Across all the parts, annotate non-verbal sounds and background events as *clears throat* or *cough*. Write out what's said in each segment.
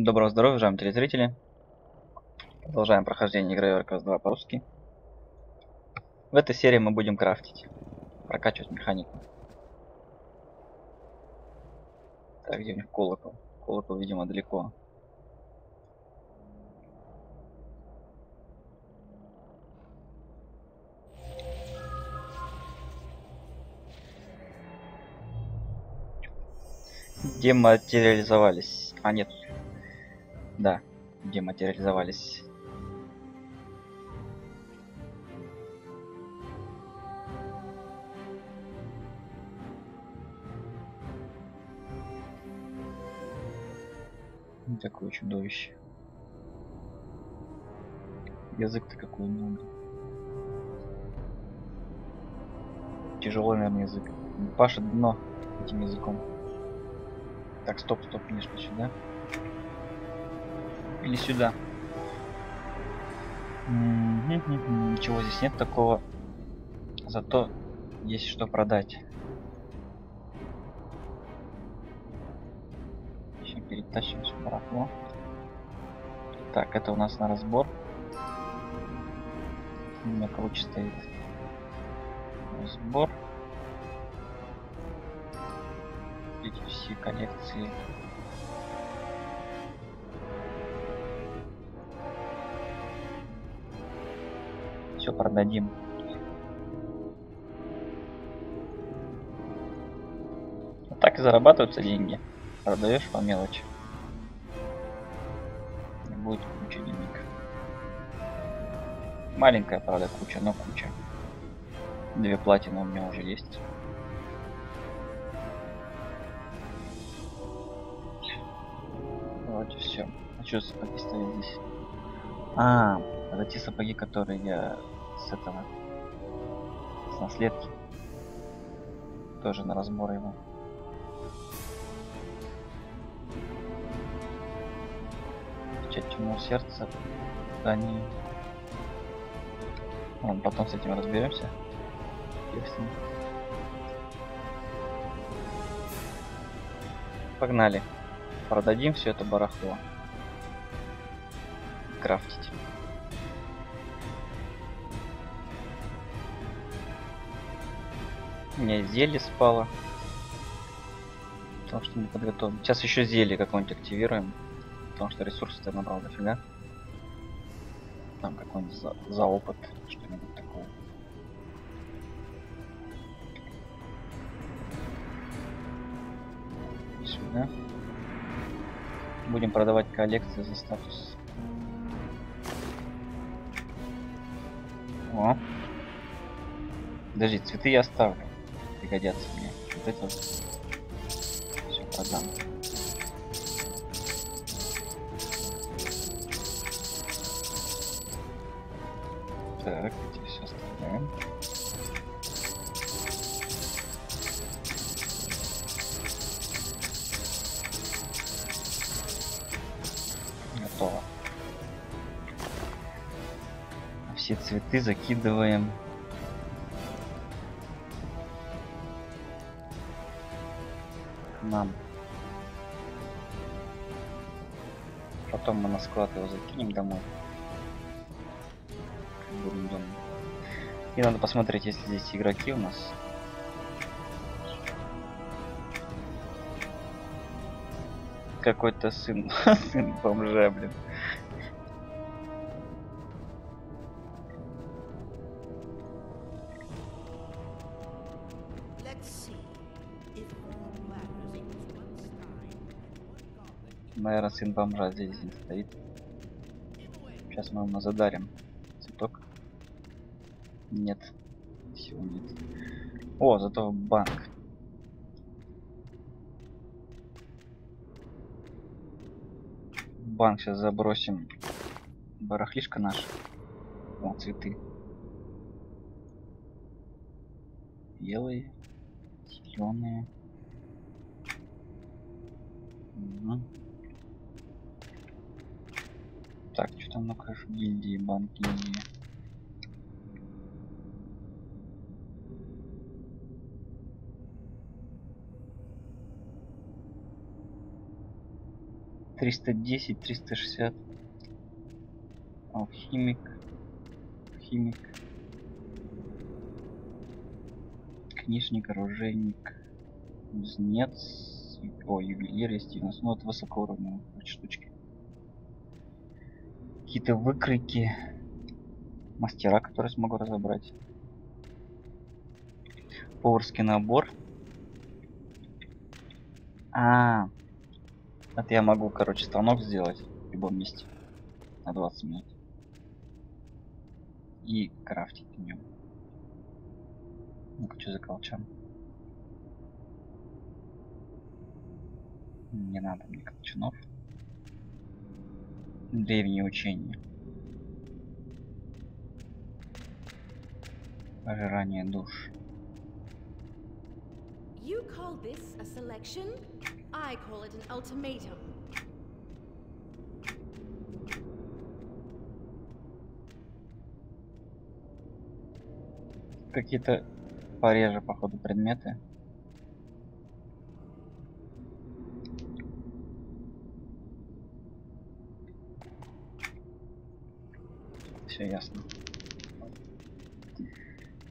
Доброго здоровья, уважаемые телезрители. Продолжаем прохождение игры Warcraft 2 по-русски. В этой серии мы будем крафтить, прокачивать механику. Так, где у них колокол? Колокол, видимо, далеко. Дематериализовались. А, нет. Да, дематериализовались. Такое чудовище. Язык-то какой много. Тяжелый, наверное, язык. Пашет дно этим языком. Так, стоп, стоп, не что сюда. Или сюда. Ничего здесь нет такого. Зато есть что продать. Еще перетащим все барахло. Так, это у нас на разбор. У меня круче стоит. Разбор. Эти все коллекции. Продадим. Вот так и зарабатываются деньги. Продаешь по мелочи. И будет куча денег. Маленькая, правда, куча, но куча. Две платины у меня уже есть. И все. А что сапоги стоят здесь? А, это те сапоги, которые я с этого с наследки. Тоже на разбор его. Печать темного сердца они Ладно, потом с этим разберемся. Погнали. Продадим все это барахло. Крафтить У меня зелье спало. Потому что не подготовлен. Сейчас еще зелье какое-нибудь активируем. Потому что ресурсы-то набрал дофига. Там какой-нибудь за, за опыт, что-нибудь такое. Сюда. Будем продавать коллекции за статус. О. Подожди, цветы я оставлю пригодятся мне. Вот это. Все, продам. Так, эти все оставляем. Готово. Все цветы закидываем нам. Потом мы на склад его закинем домой. Будем дома. И надо посмотреть, если здесь игроки у нас. Какой-то сын, *laughs* сын бомжа, блин. Наверное, сын бомжа здесь стоит. Сейчас мы ему задарим цветок. Нет. Всего нет. О, зато банк. Банк сейчас забросим. Барахлишка наш. О, цветы. Белые, зеленые. Угу. Ну-ка в гильдии банки? 310, 360. Алхимик. Химик. Книжник, оружейник. Кузнец. О, ювелир есть у нас. Ну, это высокоуровневые штучки. Какие-то выкройки. Мастера, которые смогу разобрать. Поварский набор. А, это я могу, короче, станок сделать в любом месте на 20 минут. И крафтить в нем. Ну-ка, что за колчан? Не надо мне колчанов. Древние учения. Пожирание душ. You call this a selection? I call it an ultimatum. Какие-то пореже, походу, предметы. Все ясно.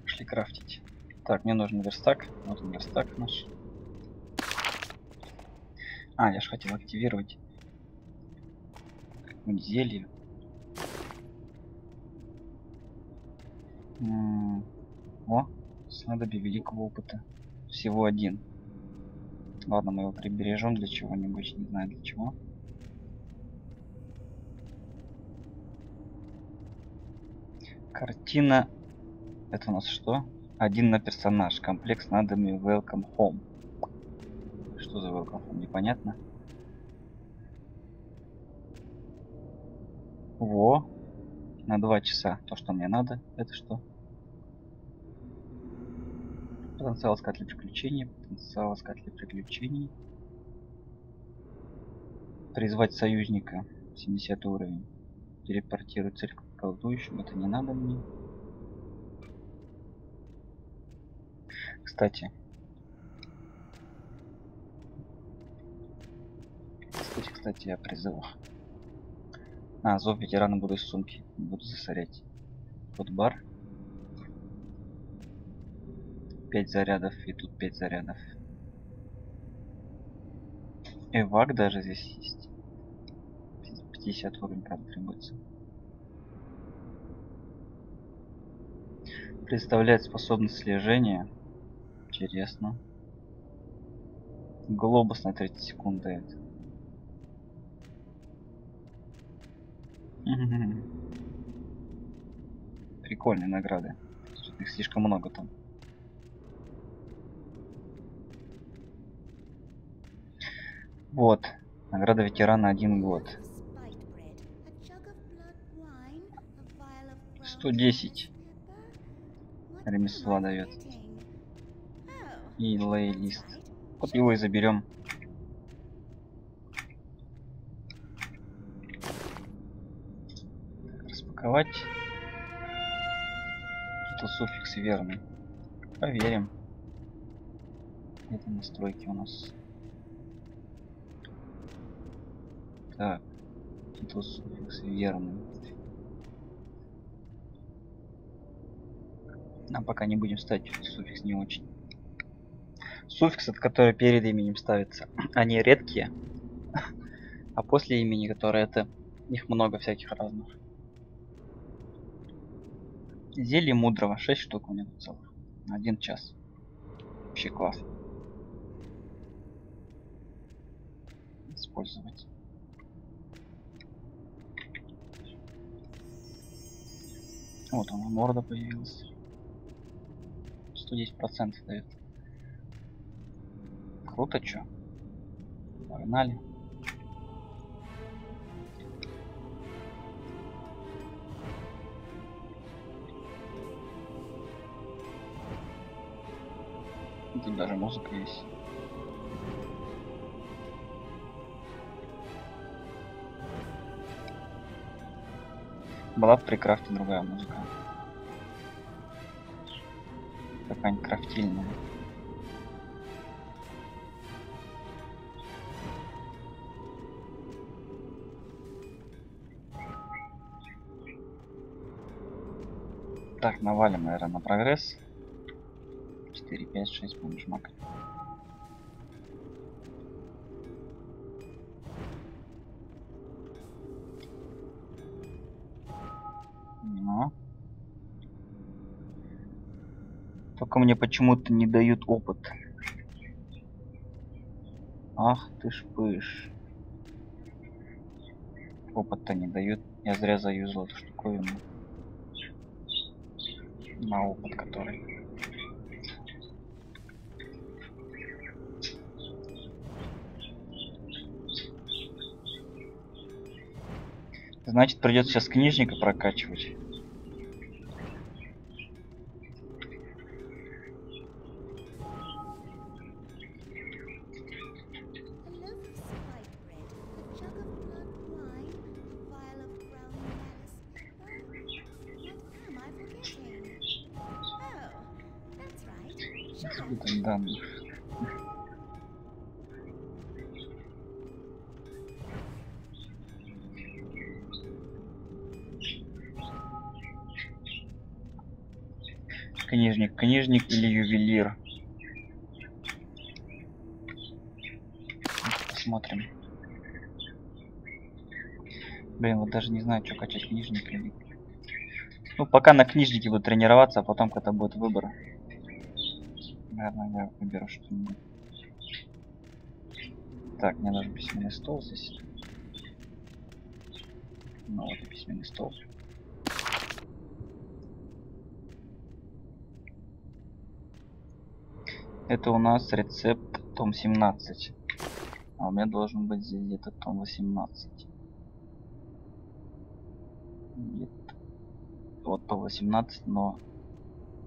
Пошли крафтить. Так, мне нужен верстак. Вот он верстак наш. А, я же хотел активировать зелье. О, снадобье великого опыта. Всего один. Ладно, мы его прибережем для чего-нибудь, не знаю для чего. Картина. Это у нас что? Один на персонаж. Комплект с надами Welcome Home. Что за Welcome Home? Непонятно. Во. На два часа. То, что мне надо. Это что? Потенциал искателя приключений. Потенциал искателя приключений. Призвать союзника. 70 уровень. Телепортирует цель колдующему. Это не надо мне. Кстати. Кстати, кстати, о призывах. А, зов ветерана буду из сумки. Буду засорять. Вот бар. 5 зарядов и тут 5 зарядов. Эвак даже здесь есть. 50 уровень, правда, требуется. представляет способность слежения. Интересно. Глобус на 30 секунд дает. *laughs* Прикольные награды. Их слишком много там. Вот. Награда ветерана один год. 110 ремесла дает. И лей that's лист. right. Вот его и заберем. Распаковать. Тут суффикс верный. Проверим. Это настройки у нас. Так. Титул суффикс верный. Нам пока не будем ставить суффикс не очень. Суффикс, это который перед именем ставится. *clears throat* Они редкие. *laughs* А после имени, которые это... Их много всяких разных. Зелье мудрого. 6 штук у меня тут целых. Один час. Вообще класс. Использовать. Вот она, морда появилась. 110% дает. Круто, чё? Погнали. Тут даже музыка есть. Была в прикрафте другая музыка какая-нибудь крафтильная. Так, навалим, наверное, на прогресс. 4, 5, 6 будем жмакать. Только мне почему-то не дают опыт. Ах ты ж пыш. Опыт-то не дают. Я зря заюзал эту штуковину. На опыт который. Значит, придется сейчас книжника прокачивать. Книжник, или ювелир? Посмотрим. Блин, вот даже не знаю, что качать книжник или... Ну, пока на книжнике буду тренироваться, а потом, когда будет выбор, Наверное, я выберу что-нибудь. Так, мне нужен письменный стол здесь. Ну вот и письменный стол. Это у нас рецепт том 17. А у меня должен быть здесь где-то том 18. Нет. Вот то 18, но...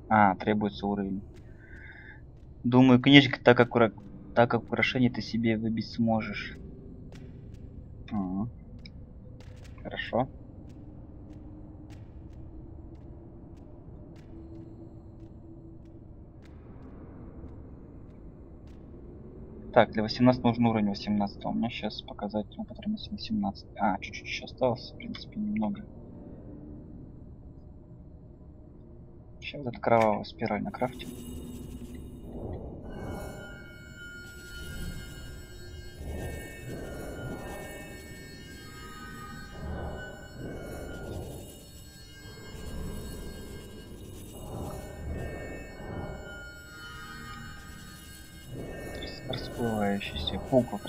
А, требуется уровень. Думаю, книжка, так как, ура- так как украшение ты себе выбить сможешь. Мгм. Хорошо. Так, для 18 нужен уровень 18. У меня сейчас показать потребность 18. А, чуть-чуть еще осталось, в принципе, немного. Сейчас вот эту кровавую спираль накрафтим.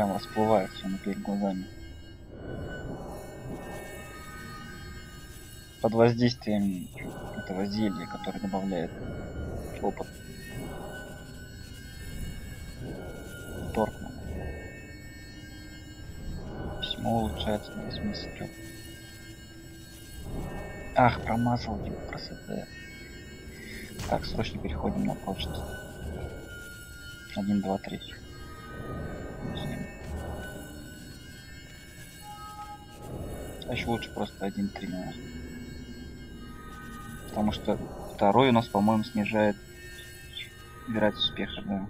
прям расплывается он перед глазами. Под воздействием этого зелья, которое добавляет опыт. Торкман. Письмо улучшается на 83. Ах, промазал его красота. Так, срочно переходим на прочность. 1, 2, 3. короче, лучше просто один тренер. Потому что второй у нас, по-моему, снижает вероятность успеха, да.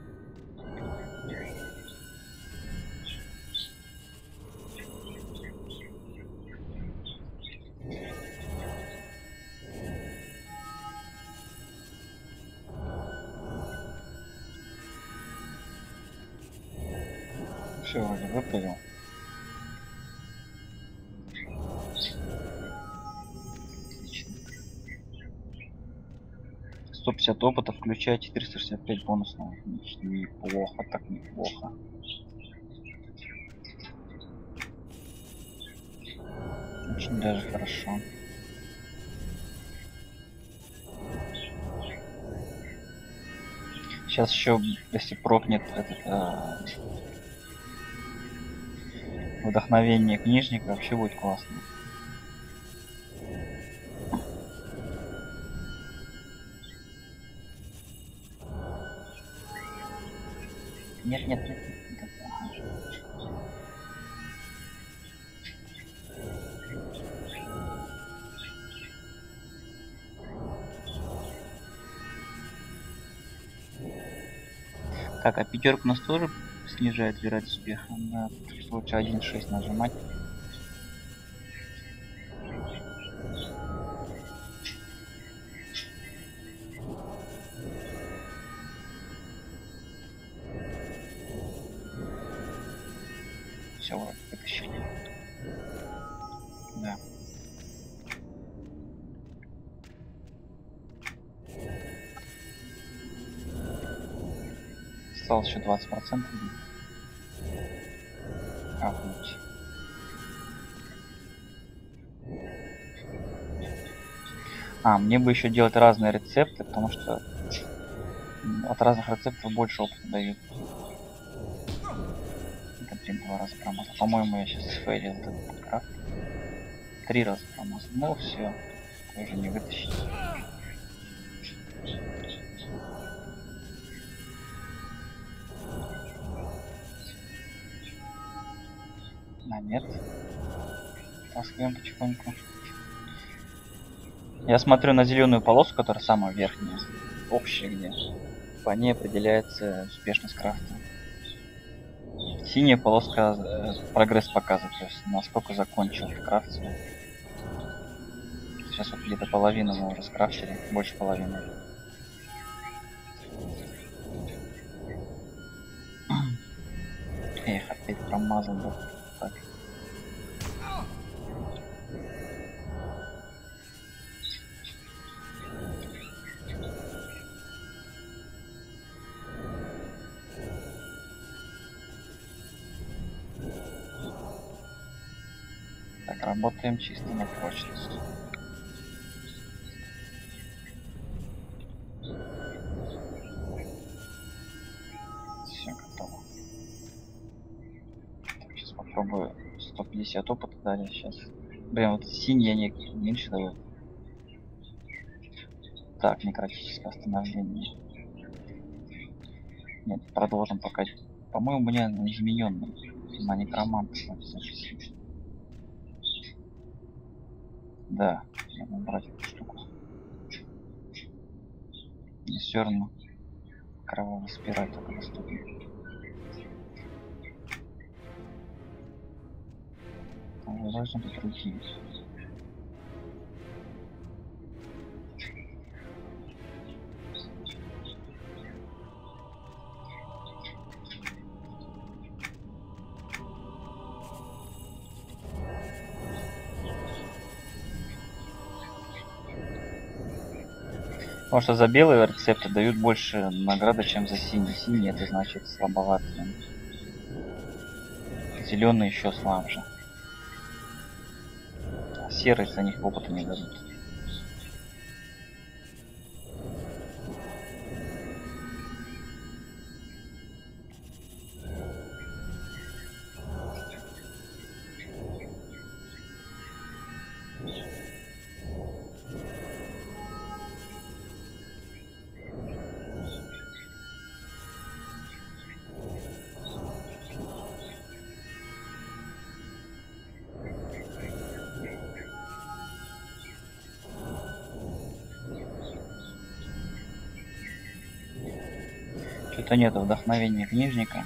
150 опыта, включая 465 бонусного. Неплохо, так неплохо. Очень даже хорошо. Сейчас еще, если прокнет этот а, вдохновение книжника, вообще будет классно. Нет, нет, нет. Так, а пятерка у нас тоже снижает вероятность успеха. Что лучше 1.6 нажимать. 20 процентов. Ахнуть. А, мне бы еще делать разные рецепты, потому что от разных рецептов больше опыта дают. Это, блин, два раза промазал. По-моему, я сейчас фейлил этот крафт. Три раза промазал. Ну все, уже не вытащить. Таскаем потихоньку. Я смотрю на зеленую полосу, которая самая верхняя, общая где. По ней определяется успешность крафта. Синяя полоска э, прогресс показывает, то есть насколько закончил в крафте. Сейчас вот где-то половину мы уже скрафтили, больше половины. Эх, опять промазал. Так. Работаем чисто на прочность. Все готово. Сейчас попробую 150 опыта дали сейчас. Блин, вот синие они меньше дают. Так, некротическое остановление. Нет, продолжим пока. По-моему, мне измененный. На некромант. Да, надо брать эту штуку. Не все равно. Кровавая спираль только доступна. Там должны быть другие. Потому что за белые рецепты дают больше награды, чем за синие. Синий это значит слабоватый. Зеленый еще слабже. А серые за них опыта не дадут. Что-то нет вдохновения книжника.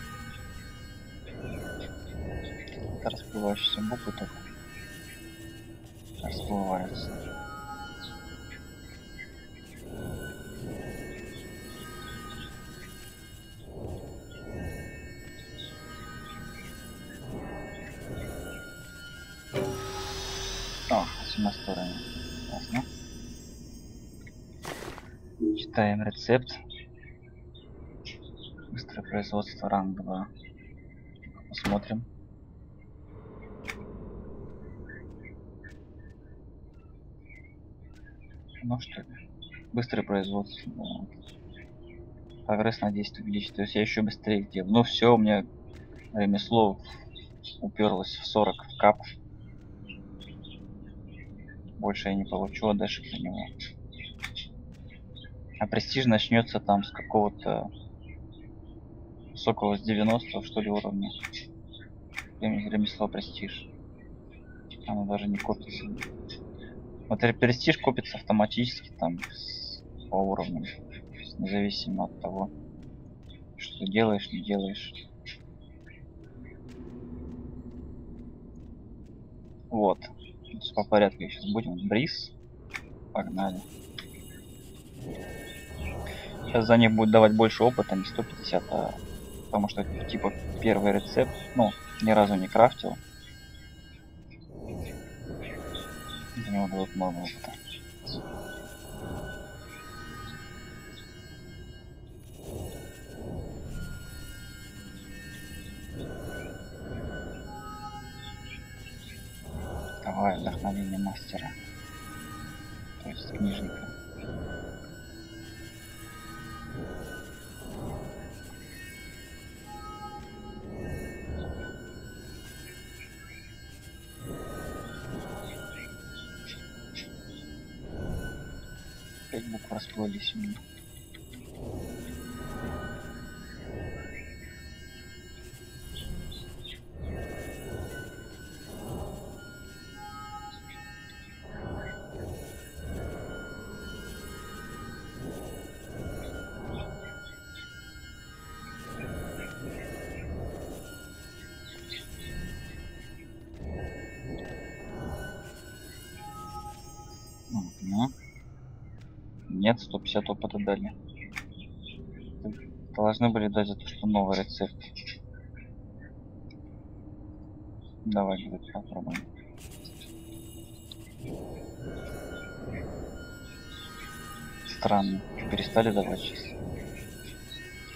Это расплывающиеся буквы только расплываются. О, на стороне. Ясно. Читаем рецепт. Производство ранг 2. Посмотрим. Ну что ли? Быстрое производство. да. Прогресс на 10 увеличить. То есть я еще быстрее делаю. Ну все, у меня ремесло уперлось в 40 в кап. Больше я не получу отдышек за него. А престиж начнется там с какого-то высокого с 90 что ли уровня. Рем- Ремесло престиж. Оно даже не копится. Вот ре- престиж копится автоматически там с- по уровням. Независимо от того, что делаешь, не делаешь. Вот. По порядку сейчас будем. Бриз. Погнали. Сейчас за них будет давать больше опыта, не 150, а потому что это типа первый рецепт, ну, ни разу не крафтил. Ну, За него дает много опыта. Давай, вдохновение мастера. То есть книжника. Расплылись у. Нет, 150 опыта дали. Должны были дать за то, что новый рецепт. Давай, говорит, попробуем. Странно. Перестали давать сейчас.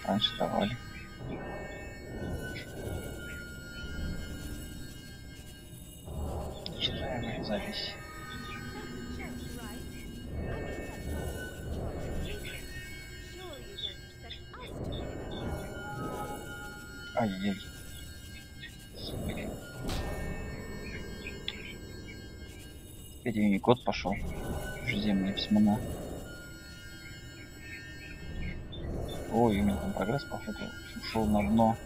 Раньше давали. Читаем запись. Ай-яй. Теперь и год пошел. Уже зимние письмена. Ой, у меня там прогресс, походу, ушел на дно.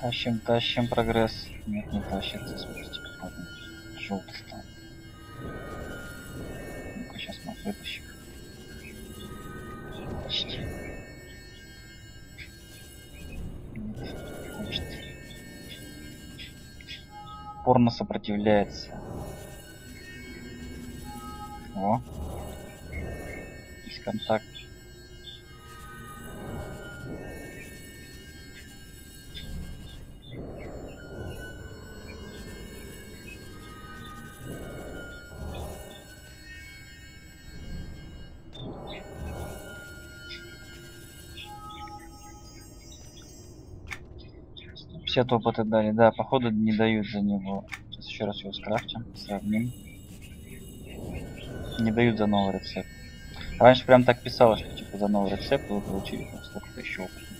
Тащим, тащим прогресс. Нет, не тащится, смотрите, как желтый стал. Ну-ка, сейчас мы вытащим. Порно сопротивляется. О. Есть Все опыта дали, да, походу не дают за него. Сейчас еще раз его скрафтим, сравним. Не дают за новый рецепт. Раньше прям так писалось, что типа за новый рецепт вы получили там столько-то еще опыта.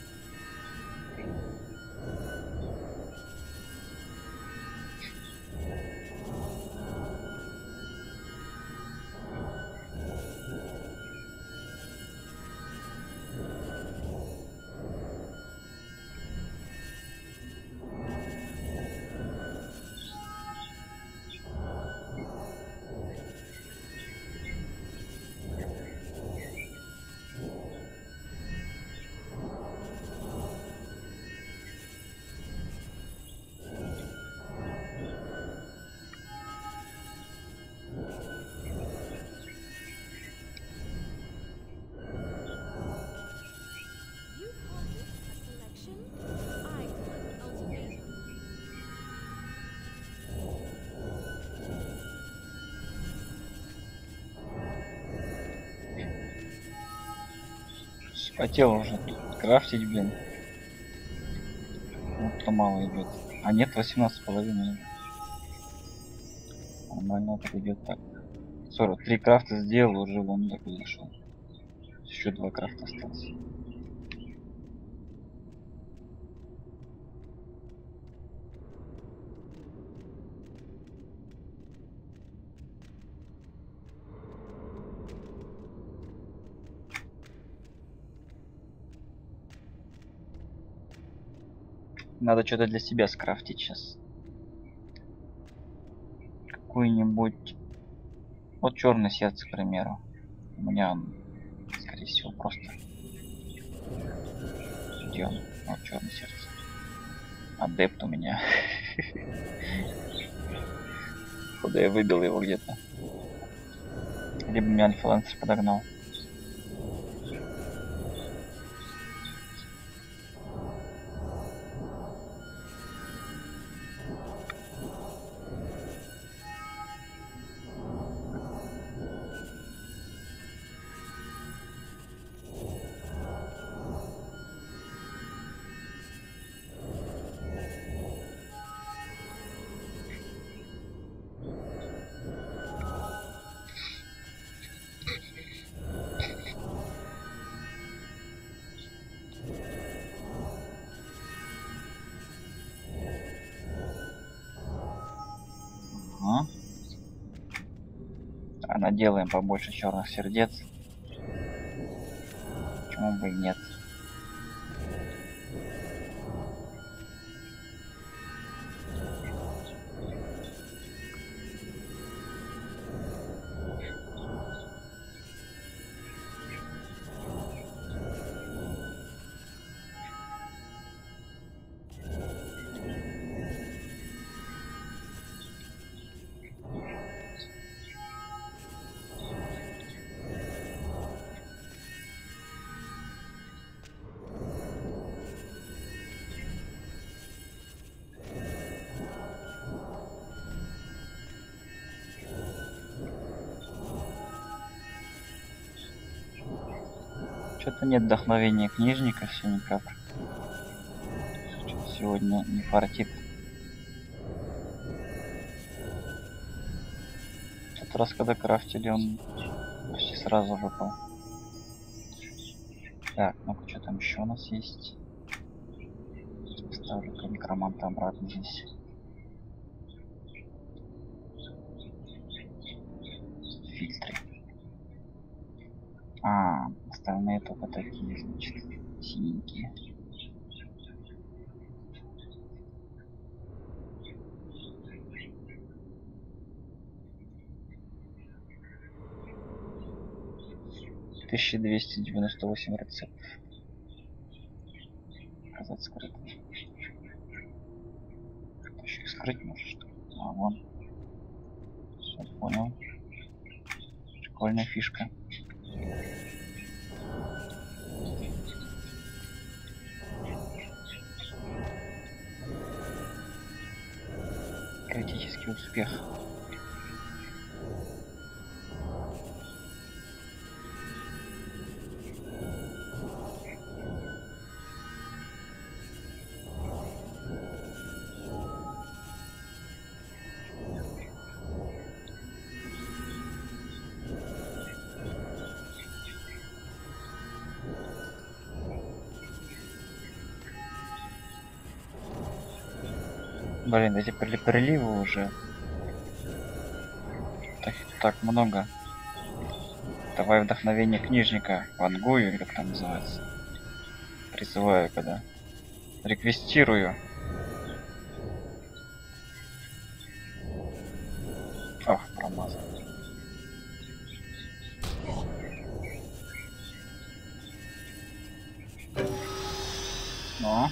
Хотел уже крафтить, блин. Вот то мало идет. А нет, 18 с половиной. Нормально так идет так. 43 крафта сделал, уже вон такой зашел. Еще два крафта осталось. Надо что-то для себя скрафтить сейчас. Какую-нибудь... Вот черное сердце, к примеру. У меня он, скорее всего, просто... Где он? Вот черное сердце. Адепт у меня. *laughs* Куда я выбил его где-то. Либо меня альфа подогнал. Наделаем побольше черных сердец. Почему бы и нет? Что-то нет вдохновения книжника все никак. Сегодня не фартит. Тот раз, когда крафтили, он почти сразу выпал. Так, ну-ка, что там еще у нас есть? Поставлю-ка некроманта обратно здесь. Фильтры. Остальные только такие, значит, синенькие. Тысяча двести девяносто восемь рецептов. Показать скрыто. Ты еще их скрыть можешь, что? А, вон. Все, понял. Прикольная фишка. wielki uśpiech. Блин, эти прили- приливы уже. Так, так много. Давай вдохновение книжника Вангую, или как там называется. Призываю, когда. Реквестирую. Ох, промазал. Ну.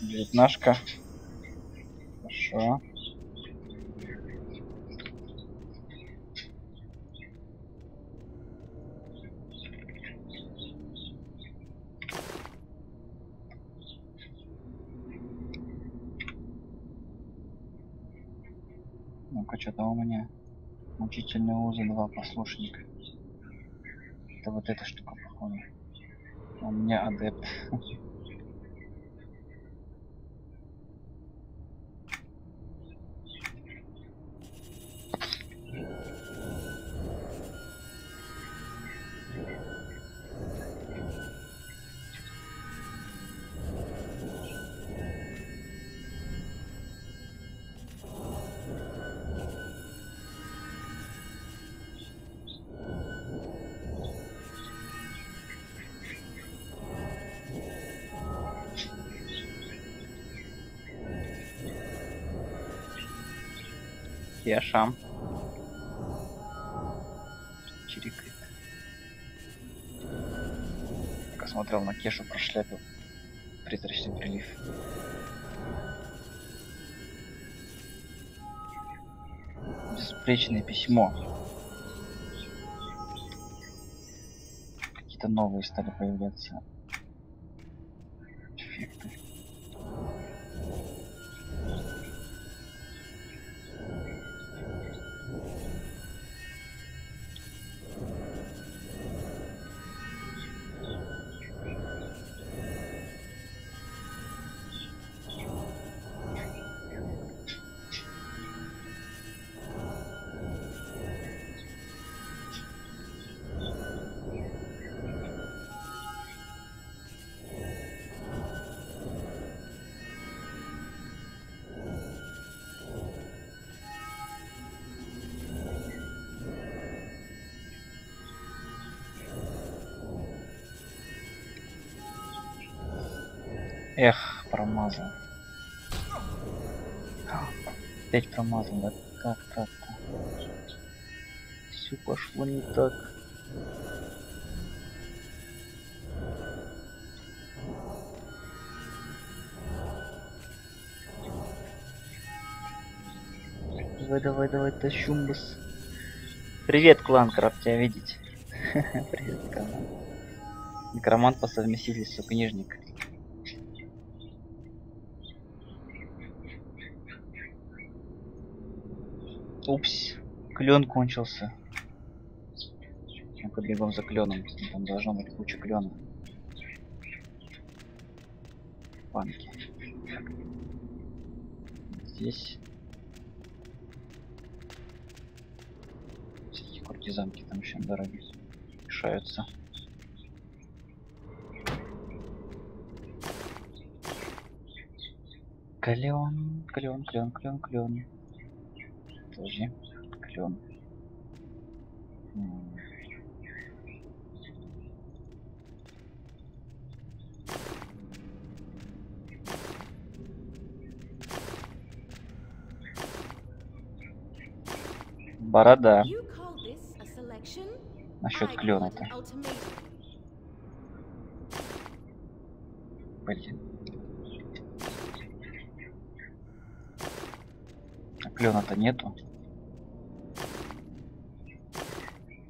Девятнашка. Хорошо. Ну-ка, что-то у меня учительный узы два послушника. Это вот эта штука, походу. У меня адепт. *laughs* Кеша. Чирикает. Смотрел на Кешу, прошляпил призрачный прилив. Безупречное письмо. Какие-то новые стали появляться. Эффекты. Эх, промазал. Опять промазал, да? Как так-то? Все пошло не так. Давай, давай, давай, тащумбас. Привет, клан, рад тебя видеть. *laughs* Привет, клан. Некромант по совместительству, книжник. Клен кончился. Ну-ка бегом за кленом. Там должно быть куча клена. Банки. Так. Здесь. Всякие куртизанки там еще дорогие. Мешаются. Клен, клен, клен, клен, клен. Подожди. Клен. М. Борода. Насчет клена-то. Блин. А клена-то нету.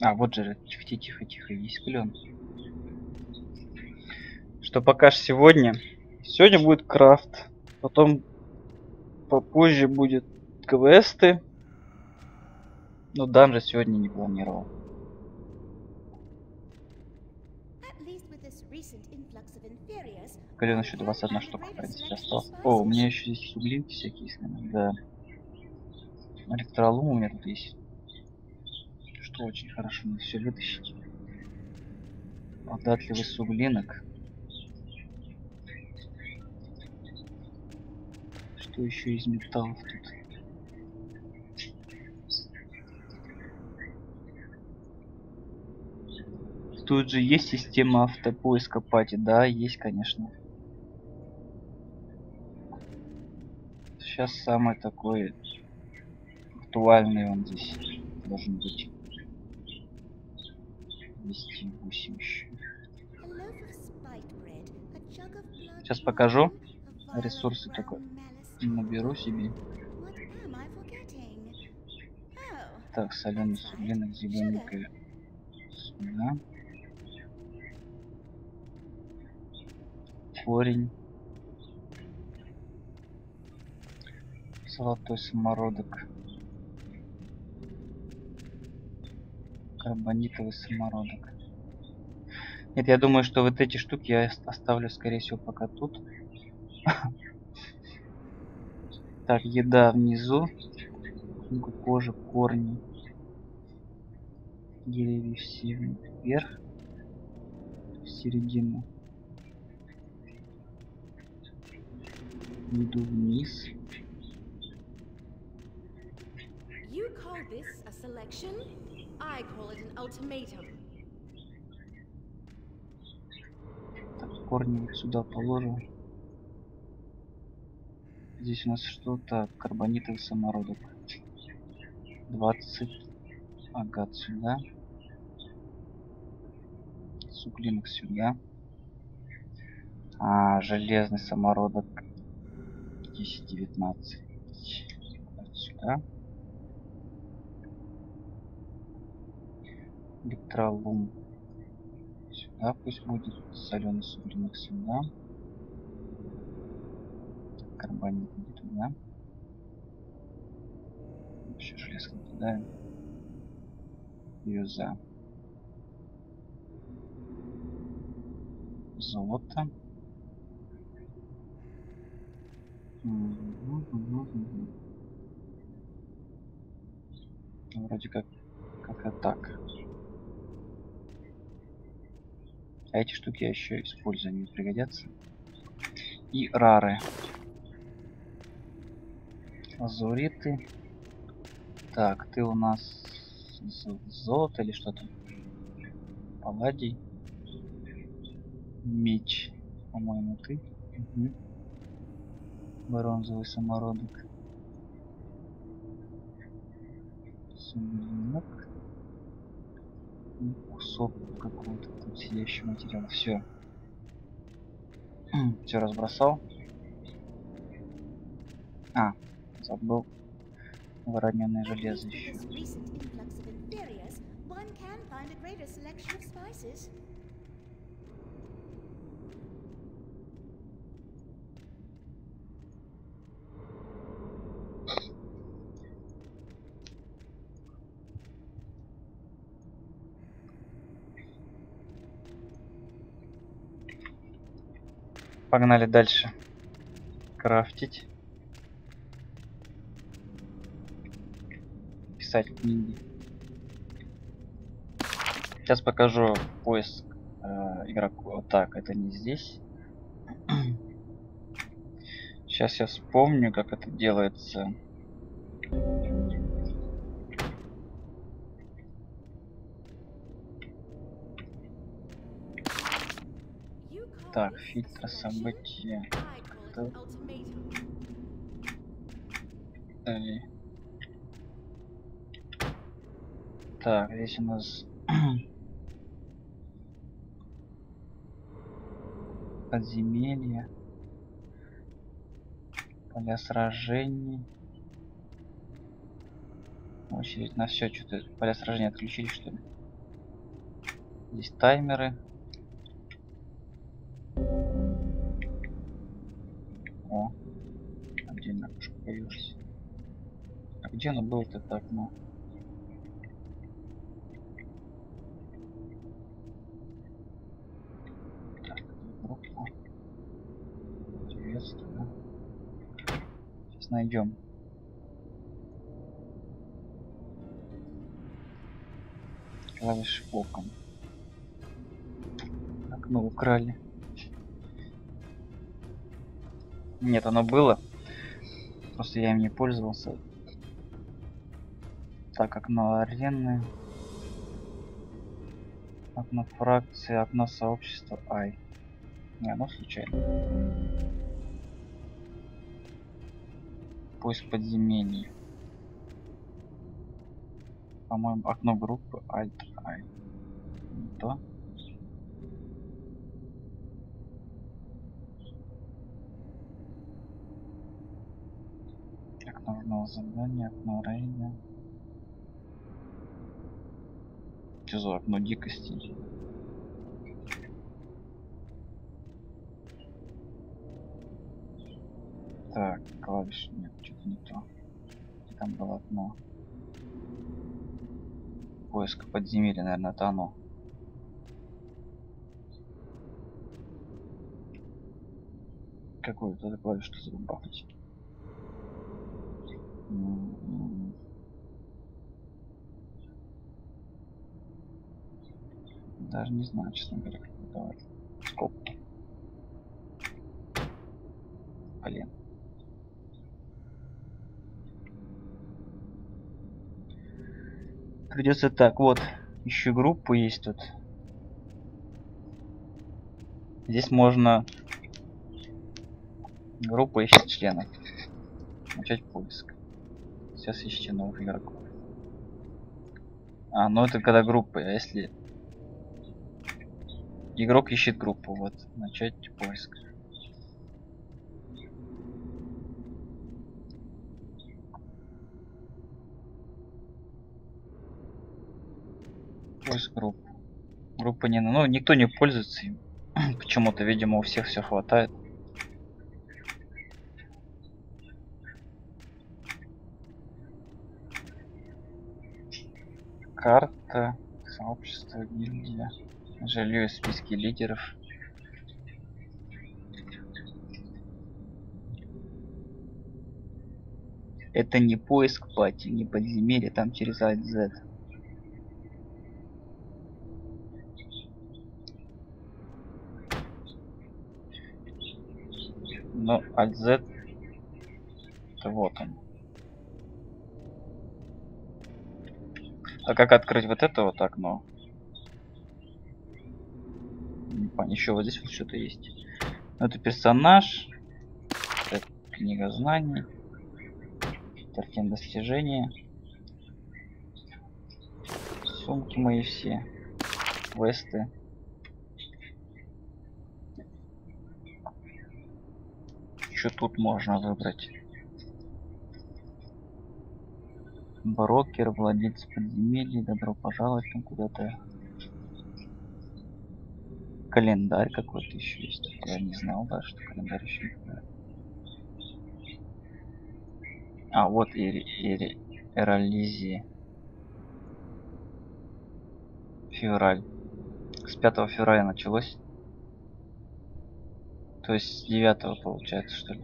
А, вот же, тихо, тихо, тихо, есть клен. Что покажешь сегодня? Сегодня будет крафт. Потом попозже будет квесты. Но данжи сегодня не планировал. Клен еще 21 штука, в принципе, осталось. О, у меня еще есть суглинки всякие. Да. Электролум у меня тут есть. Что очень хорошо, надо все вытащить. Податливый суглинок. Что еще из металлов тут? Тут же есть система автопоиска пати, да, есть, конечно. Сейчас самый такой актуальный он здесь должен быть. Сейчас покажу. Ресурсы malice. наберу себе. Так, соленый суглинок, зелененькая. Сюда. Корень. Золотой самородок. Карбонитовый самородок. Нет, я думаю, что вот эти штуки я ос- оставлю, скорее всего, пока тут. *laughs* Так, еда внизу. Кожи, корни. Деревья все вверх. В середину. Иду вниз. You call this a selection? I call it an ultimatum. Так, корни сюда положим. Здесь у нас что-то карбонитовый самородок. 20 агат сюда. Суглинок сюда. А, железный самородок 10-19 сюда. Электролум сюда пусть будет. Соленый суглинок сюда. Карбонит не туда. Еще железо не туда. Бирюза. Золото. Вроде как как-то так. А эти штуки я еще использую, они пригодятся. И рары. Лазуриты. Так, ты у нас золото или что-то? Палладий. Меч. По-моему, ты. Мгм. Бронзовый самородок. Сундук. Кусок какого-то там сидящего материала. Все. Все разбросал. А, забыл вороненое железо еще. Погнали дальше. Крафтить. Писать книги. Сейчас покажу поиск э, игроку. Так, это не здесь. *clears throat* Сейчас я вспомню, как это делается. Так, фильтр события. Далее. Так, здесь у нас *clears throat* подземелье, поля сражений. Очередь на все, что-то поля сражений отключили, что ли? Здесь таймеры. Где оно было-то это? Так, группа. Приветствую. Сейчас найдем. Клавиши окон. Окно украли. Нет, оно было. Просто я им не пользовался. Так, окно арены. Окно фракции, окно сообщества. Ай. Не, оно случайно. Поиск подземелья. По-моему, окно группы Alt I. Не то. Окно задания, окно рейда. За окно дикости? Так, клавиш нет, что-то не то. Где Там было окно. Поиск подземелья, наверное, это оно. Какую то клавишу забахать? М, Даже не знаю, честно говоря, как давать. Сколько? Блин. Придется так, вот. Еще группу есть тут. Здесь можно группа ищет членов. Начать поиск. Сейчас ищите новых игроков. А, ну это когда группа, а если игрок ищет группу, вот, начать поиск. Поиск групп. Группа не, ну никто не пользуется им. *clears throat* Почему-то, видимо, у всех все хватает. Карта, сообщество, гильдия, жилье и списки лидеров. Это не поиск пати, не подземелье, там через Alt Z. Но Alt Z вот он. А как открыть вот это вот окно? Понял, еще вот здесь вот что-то есть. Это персонаж. Это книга знаний. Картин достижения. Сумки мои все. Квесты. Что тут можно выбрать? Брокер, владелец подземелья, добро пожаловать куда-то. Календарь какой-то еще есть. Я не знал даже, что календарь еще. А, вот и, и Эролизии. Февраль. С 5 февраля началось. То есть с 9 получается, что ли.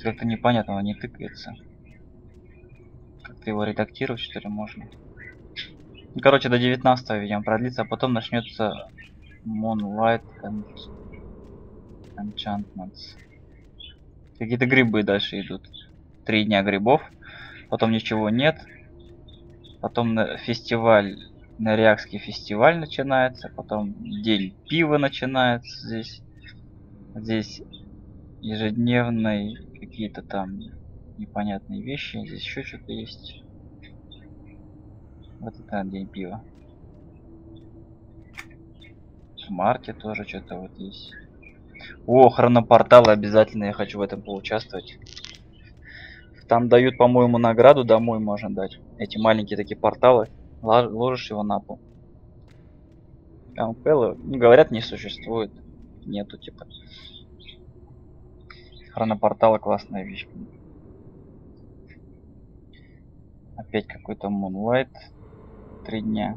Как-то непонятно, он не тыкается. Как-то его редактировать, что ли, можно. Ну, короче, до 19 видимо продлится, а потом начнется Moonlight and Enchantments. Какие-то грибы дальше идут. Три дня грибов. Потом ничего нет. Потом на фестиваль, Нарякский фестиваль начинается. Потом день пива начинается здесь. Здесь ежедневные какие-то там непонятные вещи. Здесь еще что-то есть. Вот это день пива. В марте тоже что-то вот есть. О, хронопорталы обязательно, я хочу в этом поучаствовать. Там дают, по-моему, награду домой можно дать. Эти маленькие такие порталы. Ложишь его на пол. Кампеллы, ну, говорят, не существует. Нету, типа. Хронопорталы классная вещь. Опять какой-то Moonlight. Три дня.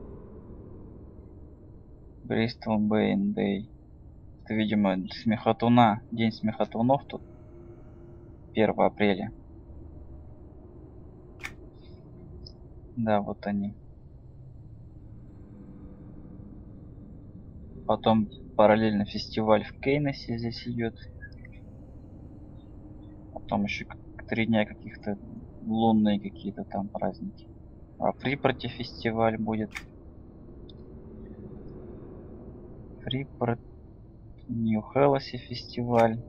Bristol Bay Day. Это, видимо, смехотуна. День смехотунов тут. 1 апреля. Да, вот они. Потом параллельно фестиваль в Кейнесе здесь идет. Потом еще три дня каких-то лунные какие-то там праздники. А Припорте фестиваль будет. Фрипорт Нью-Хеллосе фестиваль.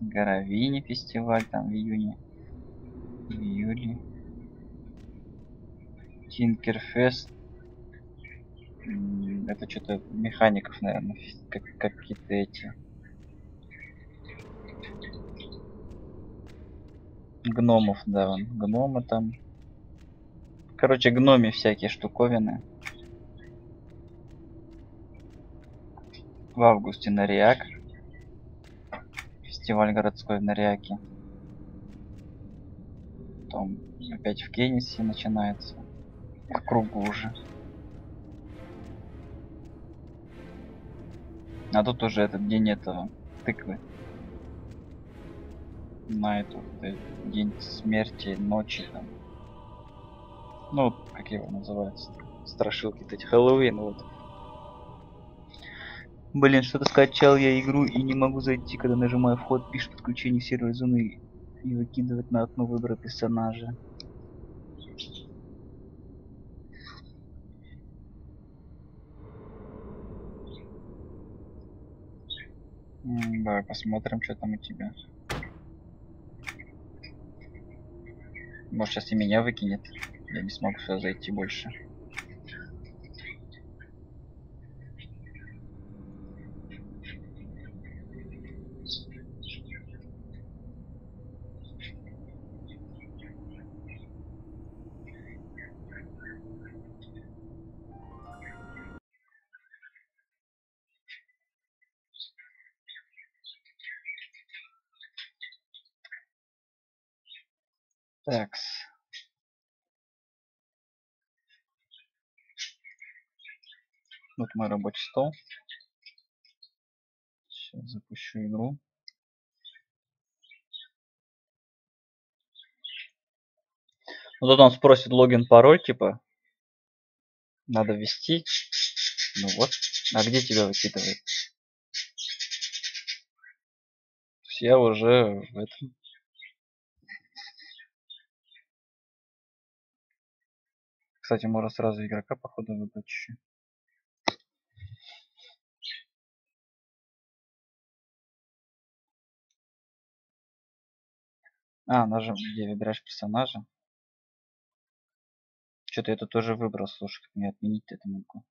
Горовине фестиваль там в июне. В июле. Тинкерфест. Это что-то механиков, наверное, как какие-то эти. Гномов, да, вон, гномы там. Короче, гноми всякие штуковины. в августе Нариак. Фестиваль городской в Нариаке. Потом опять в Кеннисе начинается. В кругу уже. А тут уже этот день этого тыквы. На эту день смерти, ночи там. Ну, как его называется? Страшилки эти Хэллоуин, вот. Блин, что-то скачал я игру и не могу зайти, когда нажимаю вход, пишет подключение серверной зоны и выкидывает на окно выбора персонажа. давай посмотрим, что там у тебя. Может сейчас и меня выкинет. Я не смогу сюда зайти больше. Так. Вот мой рабочий стол. Сейчас запущу игру. Ну тут он спросит логин, пароль, типа. Надо ввести. Ну вот. А где тебя выкидывает? я уже в этом кстати, можно сразу игрока, походу, выбрать еще. А, нажим, где выбираешь персонажа. Что-то я тут тоже выбрал, слушай, как мне отменить это могу.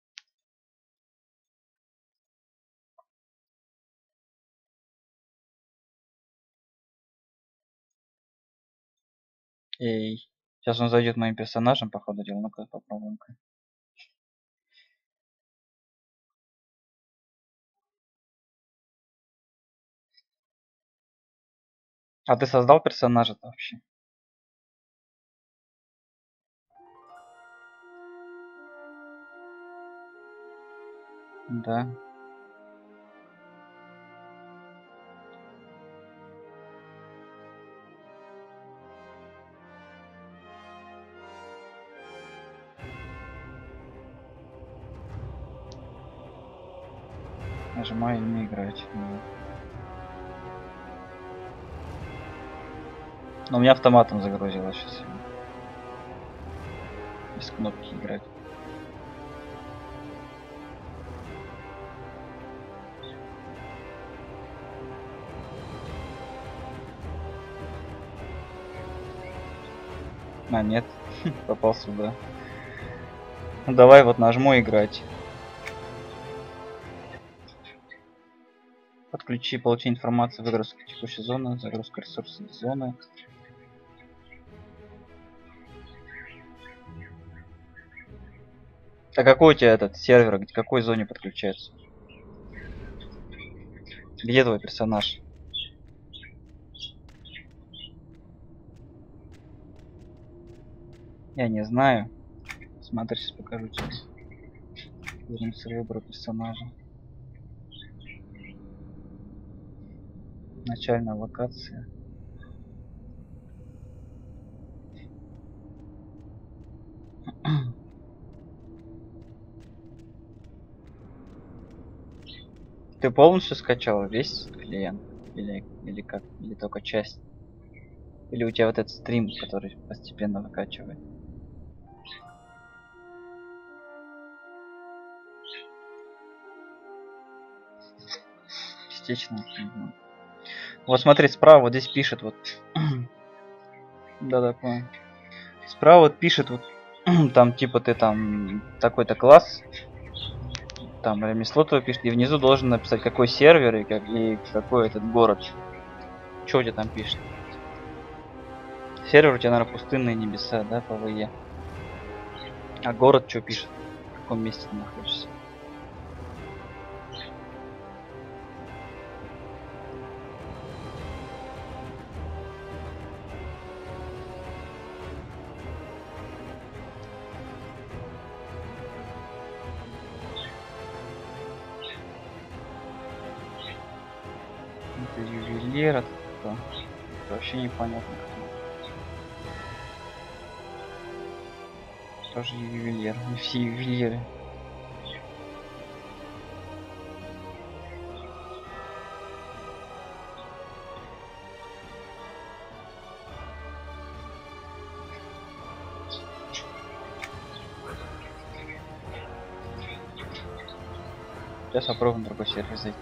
Эй, сейчас он зайдет моим персонажем, походу дела. Ну-ка попробуем-ка. А ты создал персонажа вообще? Да. Нажимаю не играть. Но у меня автоматом загрузилось сейчас. Без кнопки играть. А, нет. *laughs* Попал сюда. Ну, давай вот нажму играть. Подключи, получи информацию, выгрузка текущей зоны, загрузка ресурсов зоны. А какой у тебя этот сервер, к какой зоне подключается? Где твой персонаж? Я не знаю. Смотри, сейчас покажу тебе. Вернемся к персонажа. Начальная локация. *clears throat* Ты полностью скачал весь клиент? Или, или как? Или только часть? Или у тебя вот этот стрим, который постепенно выкачивает? Частично. Угу. Вот смотри, справа вот здесь пишет вот. *clears throat* Да-да, понял. Справа вот пишет вот, *clears throat* там типа ты там такой-то класс, там ремесло твое пишет, и внизу должен написать какой сервер и, как, и какой этот город. Что у тебя там пишет? Сервер у тебя, наверное, пустынные небеса, да, PvE. А город что пишет? В каком месте ты находишься? Ювелир, не все ювелиры. Сейчас попробуем другой сервер зайти.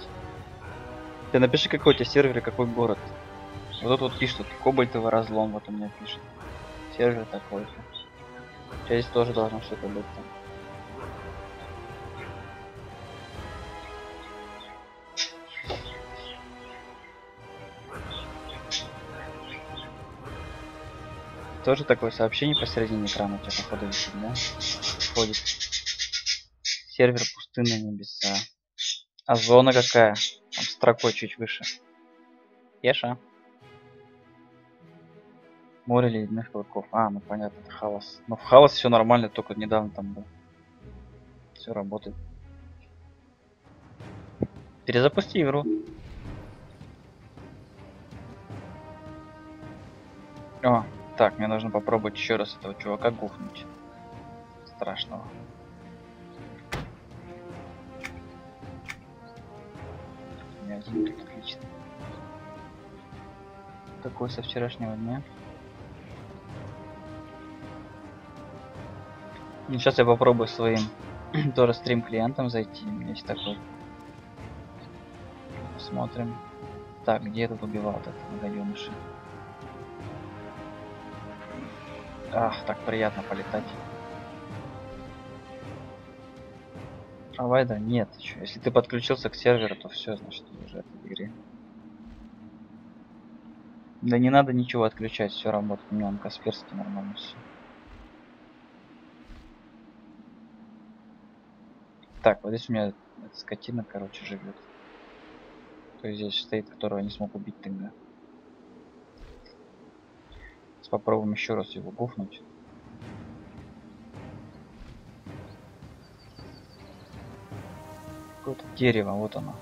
Ты напиши какой у тебя сервер и какой город. Вот тут вот пишет, кобальтовый разлом, вот у меня пишет. Сервер такой-то. Здесь тоже должно что-то быть там. Тоже такое сообщение посередине экрана у тебя походу висит, да? Входит. Сервер пустынные небеса. А зона какая? Там строкой чуть выше. Еша. Море ледяных волков. А, ну понятно, это халос. Но в халос все нормально, только недавно там был. Все работает. Перезапусти игру. О, так, мне нужно попробовать еще раз этого чувака гухнуть. Страшного. У меня один отлично. Такой со вчерашнего дня. Сейчас я попробую своим тоже стрим клиентом зайти. У меня есть такой. Посмотрим. Так, где я тут убивал этот гаденыша? Ах, так приятно полетать. Давай, да, нет. Чё, если ты подключился к серверу, то все, значит, уже в игре. Да не надо ничего отключать, все работает. У меня он Касперский нормально все. Так, вот здесь у меня скотина, короче, живет. То есть здесь стоит, которого я не смог убить тогда. Сейчас попробуем еще раз его буфнуть. Какое-то дерево, вот оно.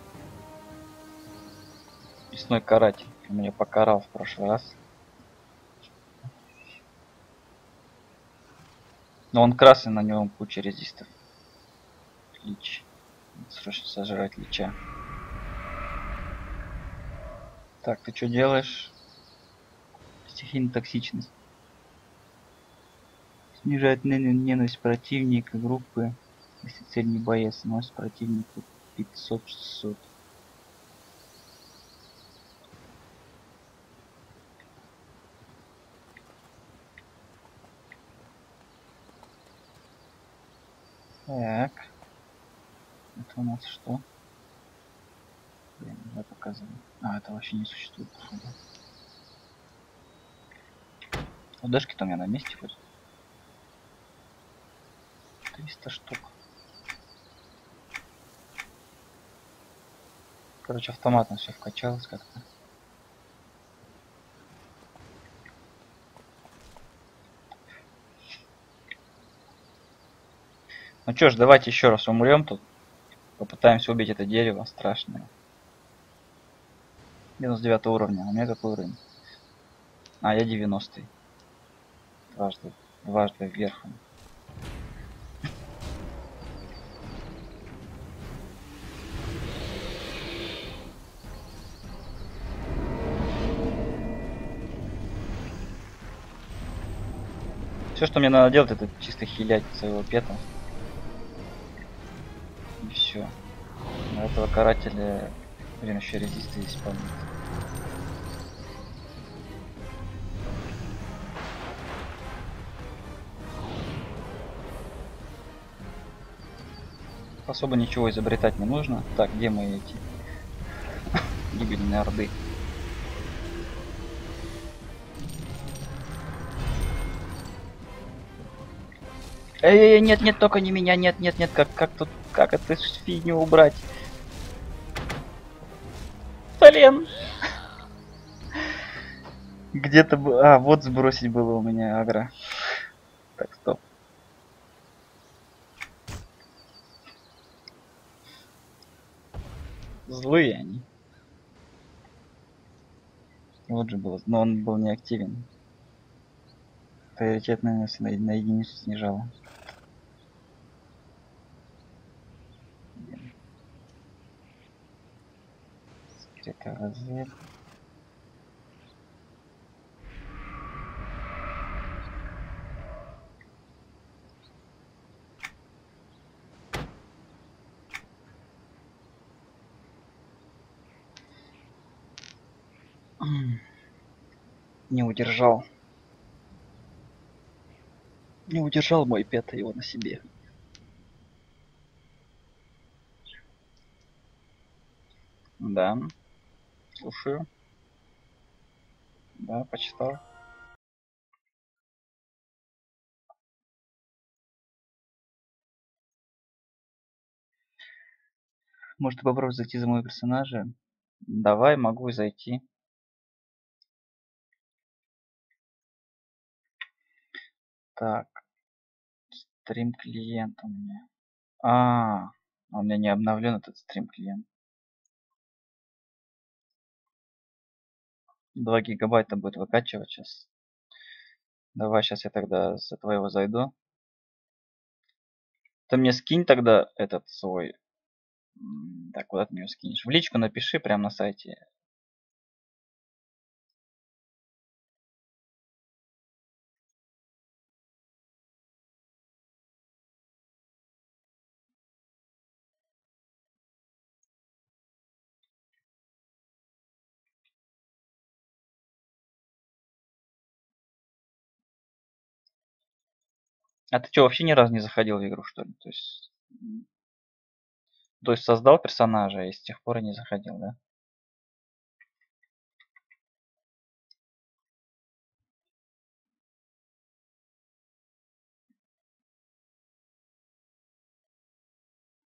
Лесной каратель. Меня покарал в прошлый раз. Но он красный, на нем куча резистов. Лич. Срочно сожрать лича. Так, ты что делаешь? Стихийная токсичность. Снижает ненависть противника, группы, если цель не боец, наносит противнику 500-600. Так. У нас что? Блин, я показываю. А, это вообще не существует, походу. Удашки-то у меня на месте хоть. 300 штук. Короче, автоматно все вкачалось как-то. Ну чё ж, давайте еще раз умрем тут. Попытаемся убить это дерево страшное. Минус 9 уровня. У меня какой уровень? А, я 90. -й. Дважды, дважды вверх. Все, что мне надо делать, это чисто хилять своего пета. Все. На этого карателя, блин, еще резисты исполнить. Особо ничего изобретать не нужно. Так, где мои эти *laughs* гибельные орды? Эй, нет, нет, только не меня, нет, нет, нет, как, как тут, как эту фигню убрать? Блин! Где-то, а, вот сбросить было у меня агро. Так, стоп. Злые они. Вот же было, но он был не активен. Приоритет, на, единицу снижала. Скрытый развед. Не удержал. Не удержал мой пятый его на себе. Да. Слушаю. Да, почитал. Может попробовать зайти за моего персонажа? Давай, могу зайти. Так. Стрим клиент у меня. А, у меня не обновлен этот стрим клиент. 2 гигабайта будет выкачивать сейчас. Давай сейчас я тогда за твоего зайду. Ты мне скинь тогда этот свой. Так, куда ты мне скинешь? В личку напиши прямо на сайте. А ты что, вообще ни разу не заходил в игру, что ли? То есть... То есть создал персонажа и с тех пор и не заходил, да?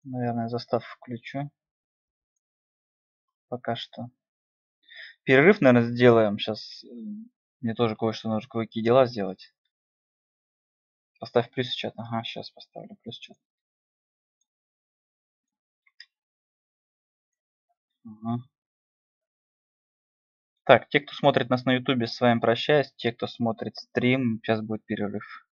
Наверное, заставку включу. Пока что. Перерыв, наверное, сделаем. Сейчас мне тоже кое-что нужно, кое-какие дела сделать. Поставь плюс в чат. Ага, сейчас поставлю плюс в чат. Ага. Так, те, кто смотрит нас на ютубе, с вами прощаюсь. Те, кто смотрит стрим, сейчас будет перерыв.